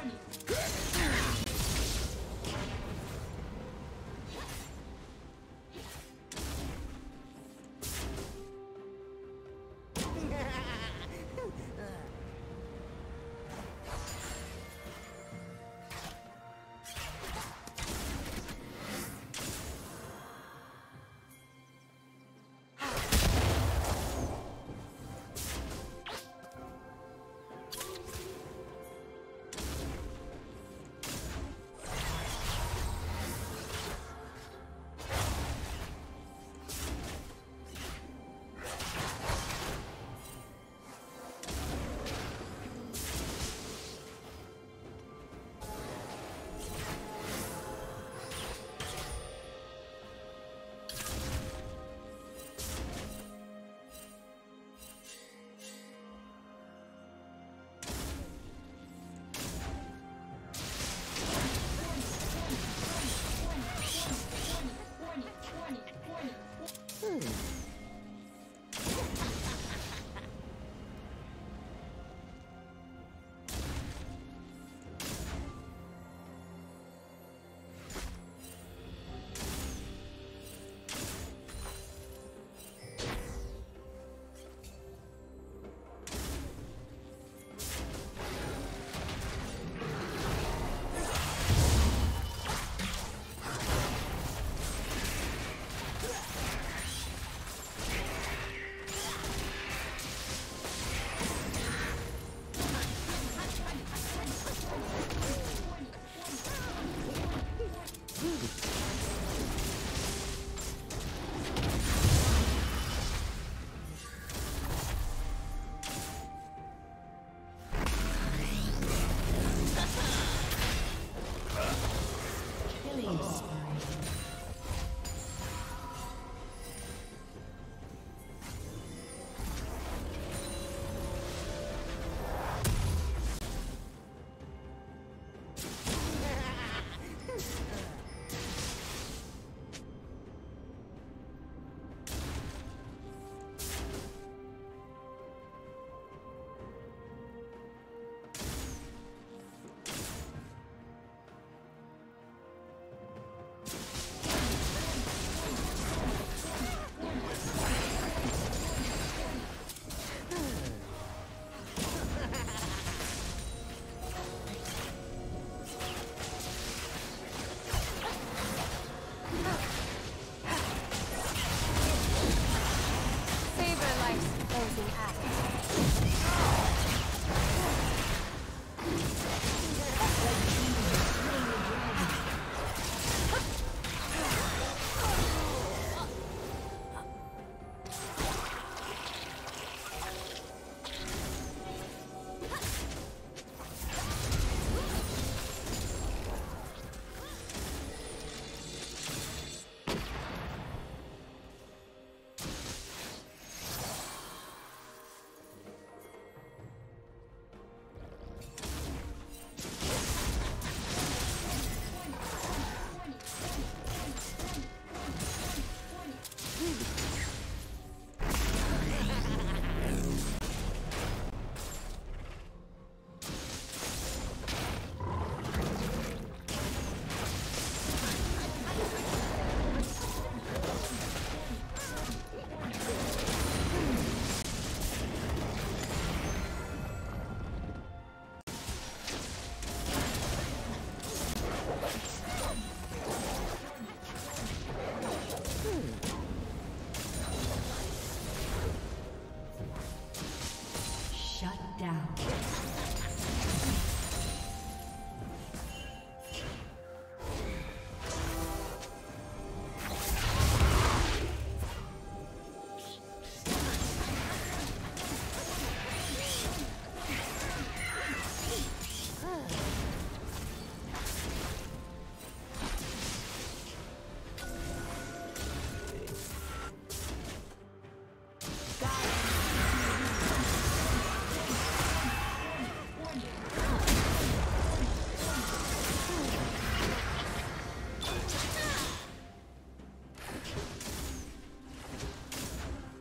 warning.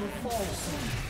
Making will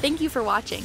Thank you for watching.